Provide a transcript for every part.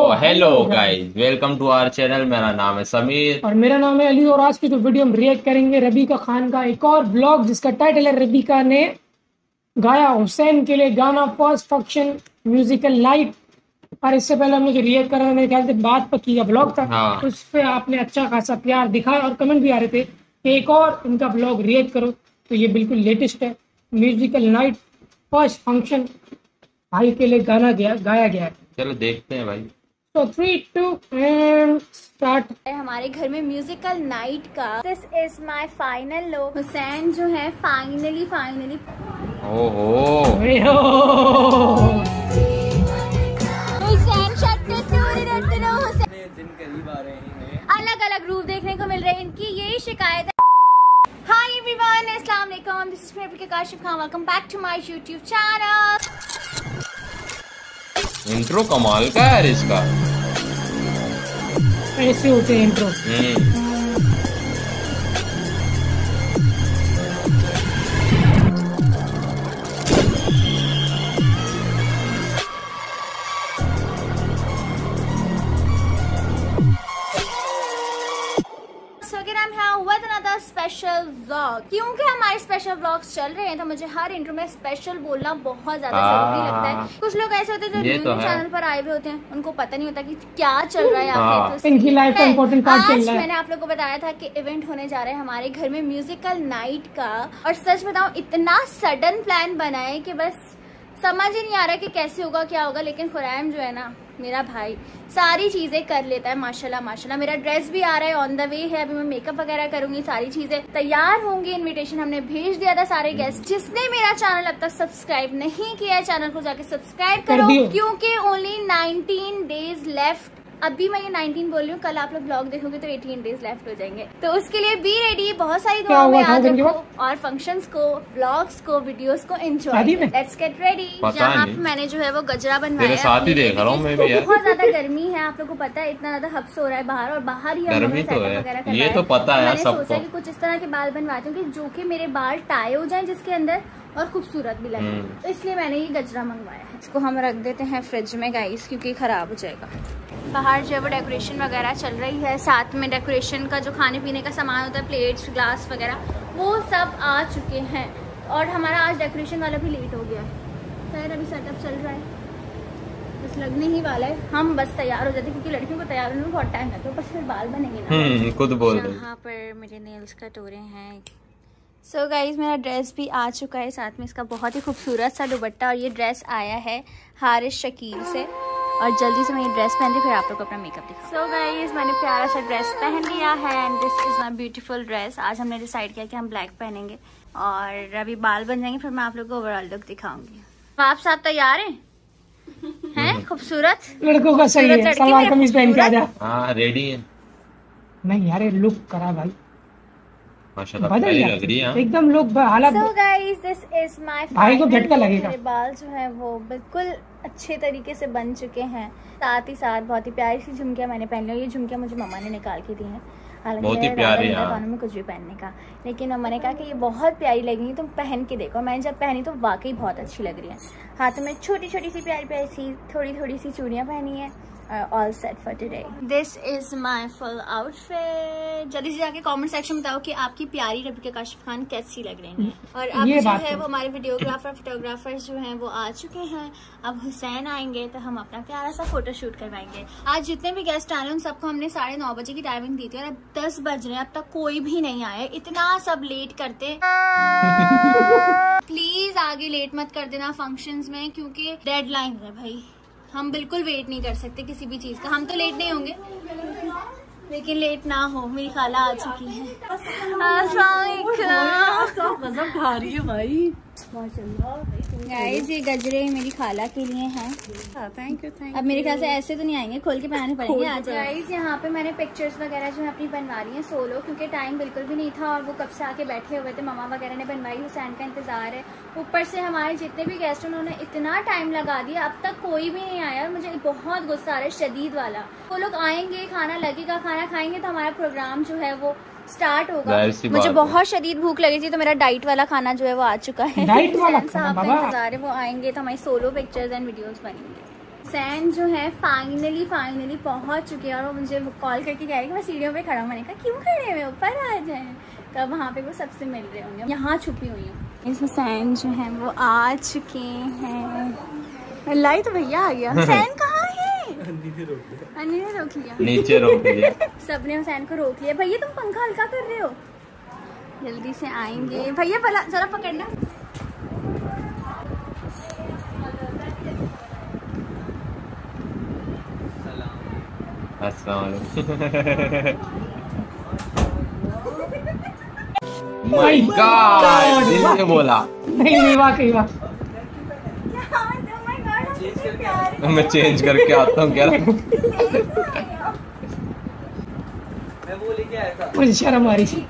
Hello guys welcome to our channel मेरा नाम है समीर। और मेरा नाम है अली और आज की जो वीडियो हम रिएक्ट करेंगे रबीका खान का एक और ब्लॉग जिसका टाइटल है रबीका ने गाया हुसैन के लिए गाना फ़र्स्ट फ़ंक्शन म्यूजिकल लाइट और इससे पहले हमने जो रिएक्ट करा था मेरे ख्याल से बात पक्की का ब्लॉग था। हाँ। उस पर आपने अच्छा खासा प्यार दिखाया और कमेंट भी आ रहे थे कि एक और इनका ब्लॉग रिएक्ट करो। तो ये बिल्कुल लेटेस्ट है। म्यूजिकल नाइट फ़र्स्ट फ़ंक्शन भाई के लिए गाना गया गाया गया है। चलो देखते हैं भाई। तो थ्री टू एंड स्टार्ट हमारे घर में म्यूजिकल नाइट का। This is my final look Hussain जो है फाइनली फाइनली ओहो। हुसैन अलग अलग रूप देखने को मिल रहे हैं। इनकी यही शिकायत है। हाय एवरीवन अस्सलाम वालेकुम this is favourite Kashif Khan welcome back to my YouTube channel intro कमाल का है इसका। ऐसे होते हैं इंट्रो हम्म। स्पेशल व्लॉग्स चल रहे हैं तो मुझे हर इंट्रो में स्पेशल बोलना बहुत ज़्यादा ज़रूरी लगता है। कुछ लोग ऐसे होते हैं जो ये न्यू तो चैनल पर आए हुए होते हैं उनको पता नहीं होता कि क्या चल रहा है यहाँ हाँ। तो इनकी लाइफ का इम्पोर्टेंट पार्ट चल आज रहा है? मैंने आप लोग को बताया था कि इवेंट होने जा रहा है हमारे घर में म्यूजिकल नाइट का। और सच बताऊँ इतना सडन प्लान बना है कि बस समझ ही नहीं आ रहा कि कैसे होगा क्या होगा लेकिन खुराम जो है ना मेरा भाई सारी चीज़ें कर लेता है माशाल्लाह माशाल्लाह। मेरा ड्रेस भी आ रहा है ऑन द वे है अभी मैं मेकअप वगैरह करूँगी सारी चीज़ें। तैयार होंगी इनविटेशन हमने भेज दिया था सारे गेस्ट जिसने मेरा चैनल अब तक सब्सक्राइब नहीं किया है चैनल को जाके सब्सक्राइब कर क्योंकि ओनली 19 डेज़ लेफ़्ट अभी मैं ये 19 बोल रही हूँ कल आप लोग ब्लॉग देखोगे तो 18 डेज़ लेफ़्ट हो जाएँगे। तो उसके लिए बी रेडी बहुत सारी दुआओं में याद रखो और फ़ंक्शंस को ब्लॉग्स को वीडियोस को एंजॉय लेट्स गेट रेडी पता यहाँ पे मैंने जो है वो गजरा बनवाया साथ ही देख रहा हूँ मैं भी ladies यार। को। बहुत ज़्यादा गर्मी है आप लोग को पता है इतना ज़्यादा हब्स हो रहा है बाहर और बाहर ही गर्मी तो है। ये तो पता है मैंने सोचा कि कुछ इस तरह के बाल बनवाती हूँ कि जो की मेरे बाल टाए हो जाए जिसके अंदर और खूबसूरत भी लगे। हम्म। तो इसलिए मैंने ये गजरा मंगवाया है। इसको हम रख देते हैं फ्रिज में गाइस क्योंकि खराब हो जाएगा। बाहर जो है वो डेकोरेशन वगैरह चल रही है। साथ में डेकोरेशन का जो खाने पीने का सामान होता है प्लेट्स ग्लास वगैरह वो सब आ चुके हैं। और हमारा आज डेकोरेशन वाला भी लेट हो गया है। खैर अभी सेटअप चल रहा है। बस लगने ही वाला है। हम बस तैयार हो जाते हैं क्योंकि लड़कियों को तैयार होने में बहुत टाइम लगता है बस फिर बाल बनेंगे ना। हम्म खुद बोल यहाँ पर मेरे नेल्स कट हो रहे हैं। सो so गाइज़ मेरा ड्रेस भी आ चुका है साथ में इसका बहुत ही खूबसूरत सा दुपट्टा और ये ड्रेस आया है हारिस शकील से। और जल्दी से मैं ये ड्रेस पहन ली फिर आप लोग को अपना मेकअप दिखा सो so गाइज़ मैंने प्यारा सा ड्रेस पहन लिया है and this is my beautiful dress आज हमने डिसाइड किया कि हम ब्लैक पहनेंगे और अभी बाल बन जाएँगे फिर मैं आप लोग को ओवरऑल लुक दिखाऊँगी। आप साथ तैयार हैं? हैं? खूबसूरत? लड़कों का सही है सलवार कमीज पहन के आ जा। हाँ रेडी है। नहीं यार ये लुक करा भाई। माशाल्लाह बदल प्यारी लग रही है। एकदम लोग हालत So guys, this is my भाई को झटका लगेगा। मेरे बाल जो है वो बिल्कुल अच्छे तरीके से बन चुके हैं। साथ ही साथ बहुत ही प्यारी सी झुमकियाँ मैंने पहन ली ये झुमकियाँ मुझे मम्मा ने निकाल के दी हैं। हालाँकि बहुत ही प्यारी, हाँ। कानों में कुछ भी पहनने का लेकिन मम्मा ने कहा कि ये बहुत प्यारी लगेंगी तुम पहन के देखो। मैंने जब पहनी तो वाकई बहुत अच्छी लग रही है। हाथों में छोटी छोटी सी प्यारी प्यारी सी थोड़ी थोड़ी सी चूड़ियाँ पहनी है। All set for today this is my full outfit जल्दी से जाके कमेंट सेक्शन में बताओ कि आपकी प्यारी रबिका काशिफ खान कैसी लग रही है। और अब जो है। वो हमारे वीडियोग्राफर फोटोग्राफर्स जो हैं वो आ चुके हैं। अब हुसैन आएँगे तो हम अपना प्यारा सा फ़ोटो शूट करवाएँगे। आज जितने भी गेस्ट आ रहे हैं उन सबको हमने साढ़े नौ बजे की टाइमिंग दी थी और अब दस बज रहे हैं अब तक कोई भी नहीं आया। इतना सब लेट करते प्लीज़ आगे लेट मत कर देना फ़ंक्शंस में क्योंकि डेडलाइन है भाई। हम बिल्कुल वेट नहीं कर सकते किसी भी चीज़ का। हम तो लेट नहीं होंगे। लेकिन लेट ना हो मेरी खाला आ चुकी है। गजब खा रही है भाई। गाइस ये गजरे मेरी खाला के लिए हैं। थैंक यू थैंक अब मेरे ख्याल से ऐसे तो नहीं आएँगे खोल के पहनाने पड़ेंगे आज। गाइस यहाँ पे मैंने पिक्चर्स वगैरह जो है अपनी बनवा रही हैं सोलो क्योंकि टाइम बिल्कुल भी नहीं था और वो कब से आके बैठे हुए थे मम्मा वगैरह ने बनवाई हुसैन का इंतज़ार है। ऊपर से हमारे जितने भी गेस्ट उन्होंने इतना टाइम लगा दिया अब तक कोई भी नहीं आया मुझे बहुत गुस्सा आ रहा है शदीद वाला। वो लोग आएँगे खाना लगेगा खाना खाएँगे तो हमारा प्रोग्राम जो है वो स्टार्ट होगा। मुझे बहुत शदीद भूख लगी थी तो मेरा डाइट वाला खाना जो है वो आ चुका है। डाइट वाला खाना, साहब इंतज़ार है वो आएँगे तो हमारी सोलो पिक्चर्स एंड वीडियोस बनेंगे। सैन जो है फाइनली फाइनली पहुँच चुके हैं और वो मुझे कॉल करके कह रहे कि मैं सीढ़ियों पे खड़ा हूँ। मैंने कहा क्यों खड़े हुए ऊपर आ जाए। तब वहाँ पे वो सबसे मिल रहे होंगे। यहाँ छुपी हुई हूँ। इसमें सैन जो है वो आ चुके हैं। लाई तो भैया आ गया। सैन कहाँ अन्नी ने रोक लिया। नीचे रोक दिया सबने हुसैन को रोक लिया। भैया तुम पंखा हल्का कर रहे हो। जल्दी से आएँगे। भैया भला जरा पकड़ना माय गॉड बोला। नहीं नहीं वाकई वाह मैं चेंज करके आता हूँ क्या मुझे शर्म आ रही थी।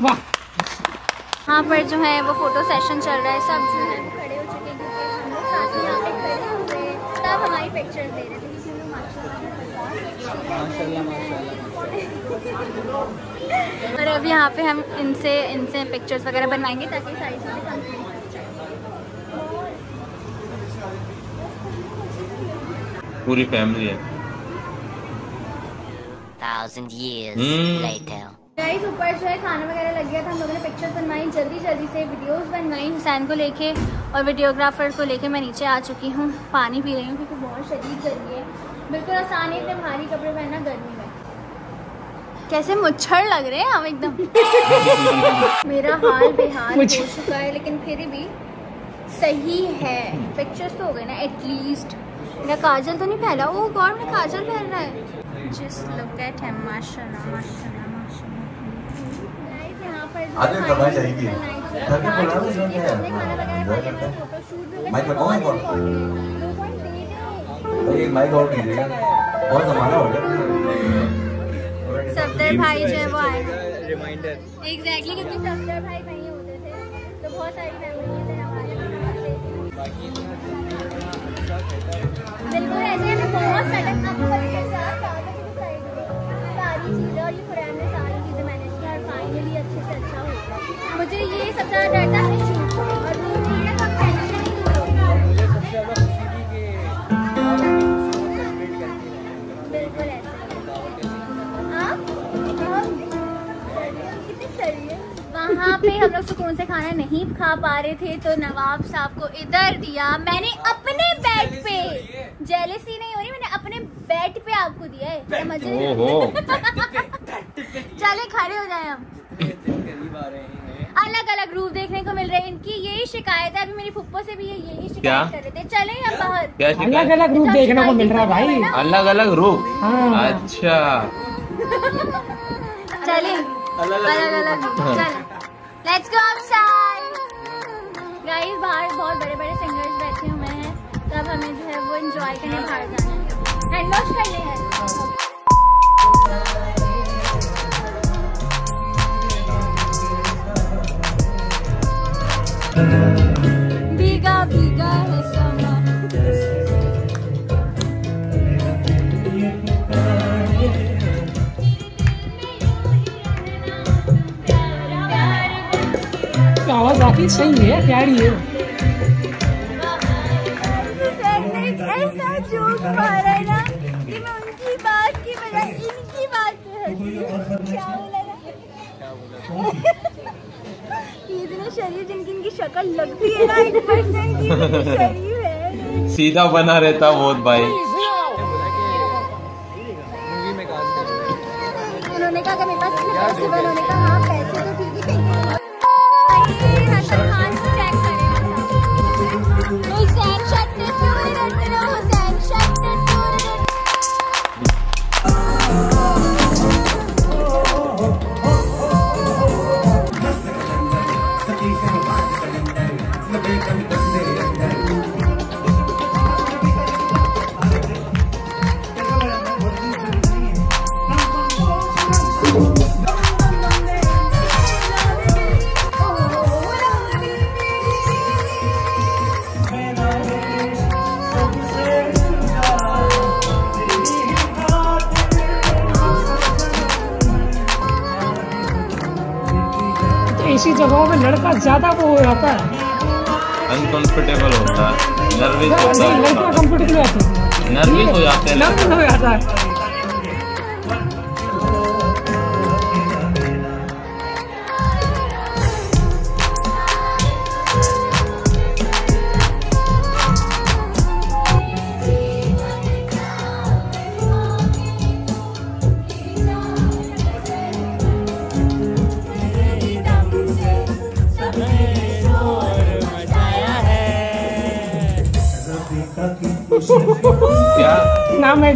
वाह। यहाँ पर जो है वो फ़ोटो सेशन चल रहा है सब जो है खड़े हो चुके हैं क्योंकि हम लोग साथ में यहाँ पे खड़े हुए तब हमारी पिक्चर्स ले रहे थे और अब यहाँ पे हम इनसे इनसे पिक्चर्स वगैरह बनवाएँगे ताकि सारी चीज़ें कंप्लीट हो जाए पूरी फैमिली है। thousand years Hmm. later. Guys ऊपर जो है खाना वगैरह लग गया था हम लोगों ने पिक्चर्स बनवाई जल्दी जल्दी से वीडियोस बनवाई हुसैन को लेके और वीडियोग्राफर को लेके मैं नीचे आ चुकी हूँ पानी पी रही हूँ क्योंकि बहुत शदीद गर्मी है। बिल्कुल आसान है इतने भारी कपड़े पहनना गर्मी में। कैसे मुच्छर लग रहे हैं हम एकदम। मेरा हाल बेहाल हो चुका है लेकिन फिर भी सही है। पिक्चर्स तो हो गए ना एटलीस्ट मेरा काजल तो नहीं पहला ओ गॉड मेरा काजल पहन रहा है। जस्ट लुक एट हिम माशाल्लाह माशाल्लाह माशाल्लाह। गाइस यहाँ पर आगे कमाई जाएगी। घर start बुला हो। लो, है, जो है, हैं। माइक लगाओ एक और। है। एक माइक और दीजिएगा बहुत जमाना हो गया। सफदर भाई जो है वो आए। रिमाइंडर एग्जैक्टली क्योंकि सफदर भाई वहीं होते थे। तो बहुत सारी वहाँ पे हम लोग सुकून से खाना नहीं खा पा रहे थे तो नवाब साहब को इधर दिया मैंने अपने बेड पे। जेलसी नहीं हो रही मैंने अपने बेड पे आपको दिया है। समझ रहे चले खड़े हो जाए हम। अलग अलग रूप देखने को मिल रहे हैं। इनकी यही शिकायत है। अभी मेरी फुप्पो से भी ये यही क्या? शिकायत कर रहे थे। चले हम बाहर। क्या अलग शिकायत? अलग रूप देखने को मिल रहा है भाई अलग अलग रूप? हाँ। अच्छा। चले। अलग अलग लेट्स गो आउटसाइड गाइस बाहर बहुत बड़े बड़े सिंगर्स बैठे हुए हैं। तब हमें जो है वो एंजॉय करने बाहर जाना है। हैंड वॉश कर ले। हैं भीगा भीगा है समा। तो आवाज़ काफ़ी सही है प्यारी है। ऐसा जोक मारा है ना कि मैं उनकी बात की बजाय इनकी बात पे हँसी क्या बोला ना? शरीर जिनकी इनकी शक्ल लगती है ना एक परसेंट की शरीर है। सीधा बना रहता बहुत भाई। उन्होंने कहा कि मेरे पास इतने पैसे बने जगहों में लड़का ज़्यादा वो हो जाता है। अनकंफर्टेबल होता है। नर्वस होता है। लड़कियाँ कंफर्टेबल हो जाती है। नर्वस हो जाते हैं। नर्वस हो जाता है।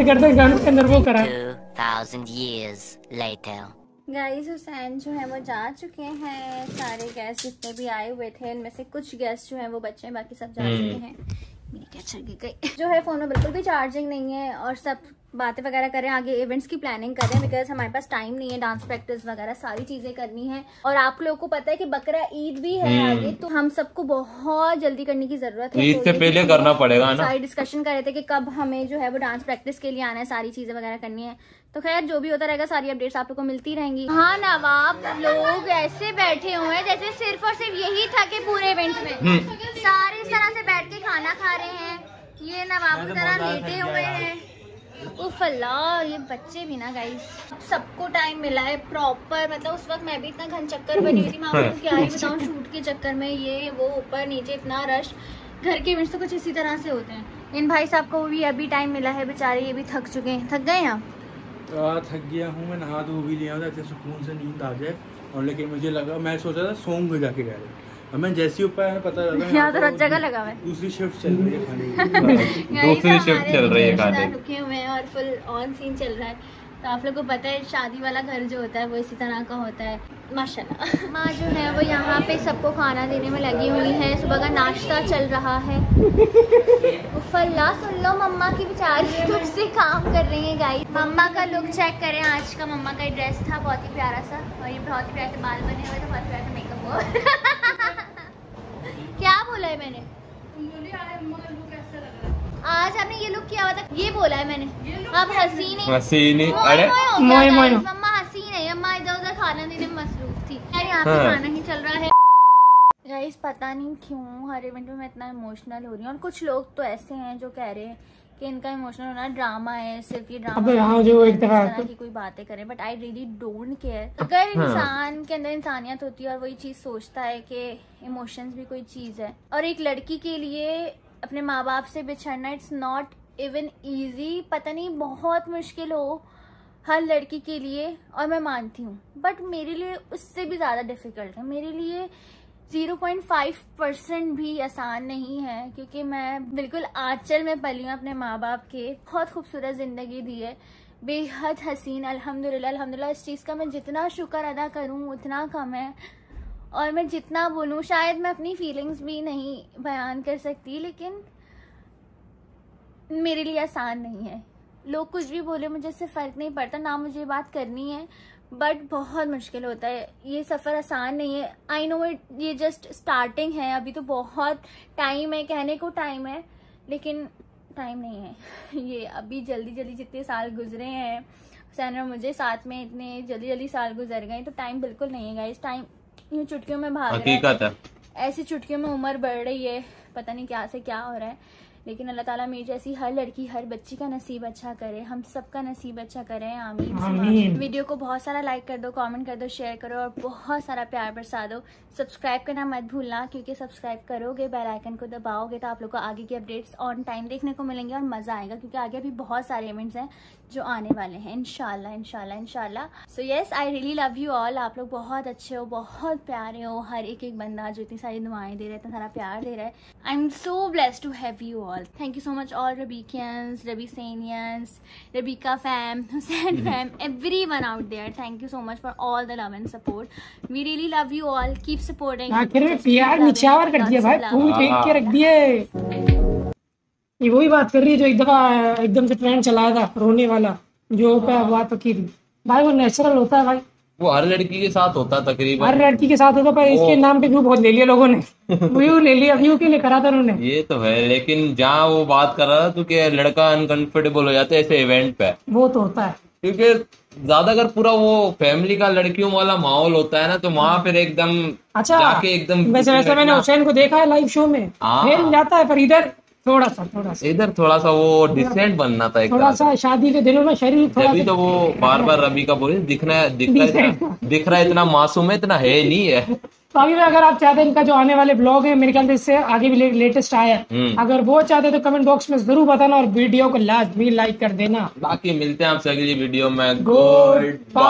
करते हैं गानों के अंदर वो करा। 2,000 years later. गाइस हुसैन जो है वो जा चुके हैं। सारे गेस्ट जितने भी आए हुए थे इनमें से कुछ गेस्ट जो है वो बच्चे हैं बाकी सब जा चुके हैं। मेरी क्या चल गई? जो है फ़ोन में बिल्कुल भी चार्जिंग नहीं है और सब बातें वगैरह करें आगे इवेंट्स की प्लानिंग करें बिकॉज़ हमारे पास टाइम नहीं है डांस प्रैक्टिस वगैरह सारी चीज़ें करनी है। और आप लोगों को पता है कि बकरा ईद भी है आगे तो हम सबको बहुत जल्दी करने की ज़रूरत है। ईद तो से पहले करना पड़ेगा ना? सारी डिस्कशन कर रहे थे कि कब हमें जो है वो डांस प्रैक्टिस के लिए आना है सारी चीज़ें वगैरह करनी है। तो खैर जो भी होता रहेगा सारी अपडेट्स आप लोग को मिलती रहेंगी। हाँ नवाब लोग ऐसे बैठे हुए हैं जैसे सिर्फ़ और सिर्फ़ यही था कि पूरे इवेंट में। सारे इस तरह से बैठ के खाना खा रहे हैं। ये नवाब की तरह लेटे हुए हैं। उफ ये बच्चे भी ना गाइस सबको टाइम मिला है प्रॉपर मतलब उस वक्त मैं भी इतना घन चक्कर बनी हुई थी। मैं आपको क्या ही बताऊँ शूट के चक्कर में ये, वो ऊपर, नीचे इतना रश घर के इवेंट्स तो कुछ इसी तरह से होते हैं। इन भाई साहब को भी अभी टाइम मिला है, बेचारे ये भी थक चुके हैं। थक गए आप? थक गया हूँ मैं नहा धो भी लिया था ऐसे सुकून से नींद आ जाए। और लेकिन मुझे लगा मैं सोचा था सोंग जाके डायरेक्ट मैं जैसे ही ऊपर आया पता लगा यहाँ तो हर जगह लगा हुआ है। दूसरी शिफ्ट चल रही है खाने की। दूसरी शिफ्ट चल रही है खाने की। रुके हुए हैं और फुल ऑन सीन चल रहा है। तो आप लोग को पता है शादी वाला घर जो होता है वो इसी तरह का होता है। माशाल्लाह। माँ जो है वो यहाँ पे सबको खाना देने में लगी हुई है। सुबह का नाश्ता चल रहा है। फल्ला सुन लो मम्मा की बेचारी खुद से काम कर रही है गाइस मम्मा का लुक चेक करें। आज का मम्मा का ड्रेस था बहुत ही प्यारा सा। और ये बहुत ही प्यारे से बाल बने हुए थे बहुत प्यारा सा मेकअप हुआ क्या बोला है मैंने? आज आपने ये लुक किया हुआ था। ये बोला है मैंने। अब हसीन है। हसीनी अरे। मोए मोए। हो। मम्मा हसीन है अम्मा इधर उधर खाना देने में मसरूफ थी। यार यहाँ पे हाँ। खाना ही चल रहा है। गाइस पता नहीं क्यों हर इवेंट में मैं इतना इमोशनल हो रही हूँ। और कुछ लोग तो ऐसे हैं जो कह रहे हैं कि इनका इमोशनल होना ड्रामा है सिर्फ़ ये ड्रामा अबे हाँ। जो एक तरह तरह की कोई बातें करें। But I really don't care अगर इंसान के अंदर इंसानियत होती है और वही चीज़ सोचता है कि इमोशंस भी कोई चीज़ है। और एक लड़की के लिए अपने माँ बाप से बिछड़ना इट्स नॉट इवन ईजी पता नहीं, बहुत मुश्किल हो हर लड़की के लिए, और मैं मानती हूँ। बट मेरे लिए उससे भी ज़्यादा डिफ़िकल्ट है। मेरे लिए 0.5 परसेंट भी आसान नहीं है, क्योंकि मैं बिल्कुल आंचल में पली हूँ अपने माँ बाप के। बहुत खूबसूरत ज़िंदगी दी है। बेहद हसीन, अल्हम्दुलिल्लाह अल्हम्दुलिल्लाह। इस चीज़ का मैं जितना शुक्र अदा करूँ, उतना कम है। और मैं जितना बोलूँ, शायद मैं अपनी फीलिंग्स भी नहीं बयान कर सकती, लेकिन मेरे लिए आसान नहीं है। लोग कुछ भी बोले, मुझे इससे फ़र्क नहीं पड़ता, ना मुझे ये बात करनी है बट बहुत मुश्किल होता है। ये सफ़र आसान नहीं है। आई नो इट ये जस्ट स्टार्टिंग है। अभी तो बहुत टाइम है, कहने को टाइम है, लेकिन टाइम नहीं है। ये अभी जल्दी जल्दी जितने साल गुजरे हैं और मुझे साथ में इतने जल्दी जल्दी साल गुजर गए तो टाइम बिल्कुल नहीं है गाइस टाइम यूँ चुटकियों में भाग रहा है। हकीकत है। ऐसी चुटकियों में उम्र बढ़ रही है पता नहीं क्या से क्या हो रहा है। लेकिन अल्लाह ताला मेरी जैसी हर लड़की हर बच्ची का नसीब अच्छा करे। हम सबका नसीब अच्छा करे। आमीन। वीडियो को बहुत सारा लाइक कर दो कमेंट कर दो शेयर करो और बहुत सारा प्यार बरसा दो। सब्सक्राइब करना मत भूलना क्योंकि सब्सक्राइब करोगे बेल आइकन को दबाओगे तो आप लोग को आगे की अपडेट्स ऑन टाइम देखने को मिलेंगे और मज़ा आएगा क्योंकि आगे भी बहुत सारे इवेंट्स हैं जो आने वाले हैं। इनशाला इनशाला इनशाला so yes I really love you all आप लोग बहुत अच्छे हो बहुत प्यारे हो। हर एक एक बंदा जो इतनी सारी दुआएँ दे रहा है इतना सारा प्यार दे रहा है। I am so blessed to have you all thank you so much all रबीकियंस रबीसेनियंस Rabeeka fam Hussain fam everyone out there thank you so much for all the love and support we really love you all keep supporting आखिर में प्यार निछावर कर दिया भाई फूल फेंक के रख दिए। ये वही बात कर रही है जो एक दफ़ा एकदम से ट्रेंड चलाया था रोने वाला जो पे बात की थी। भाई वो नेचुरल होता है भाई। वो हर लड़की के साथ होता है तकरीबन। हर लड़की के साथ होता है, पर इसके नाम पे व्यू बहुत ले लिया लोगों ने। व्यू ले लिया व्यू के लिए करा था उन्होंने? ये तो है लेकिन जहाँ वो बात कर रहा था तो कि लड़का अनकंफर्टेबल हो जाता है ऐसे इवेंट पे? वो तो होता है। क्योंकि ज़्यादा अगर पूरा वो फैमिली का लड़कियों वाला माहौल होता है ना तो वहाँ फिर एकदम अच्छा जाके एकदम वैसे वैसे मैंने हुसैन को देखा है लाइव शो में। हाँ। खेल जाता है पर इधर थोड़ा सा थोड़ा सा इधर थोड़ा सा वो डिसेंट बनना था एक थोड़ा सा। शादी के दिनों में शरीर थोड़ा तभी तो वो बार बार रवि का बोले दिखना दिख रहा है इतना दिख रहा है इतना मासूम है इतना है नहीं है। तो अभी अगर आप चाहते हैं इनका जो आने वाले ब्लॉग है मेरे ख्याल से इससे आगे भी लेटेस्ट आया है। हम्म। अगर वो चाहते हैं तो कमेंट बॉक्स में ज़रूर बताना और वीडियो को लाजमी लाइक कर देना। बाकी मिलते हैं आपसे अगली वीडियो में। Good bye